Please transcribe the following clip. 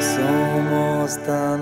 Somos tan.